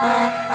Bye.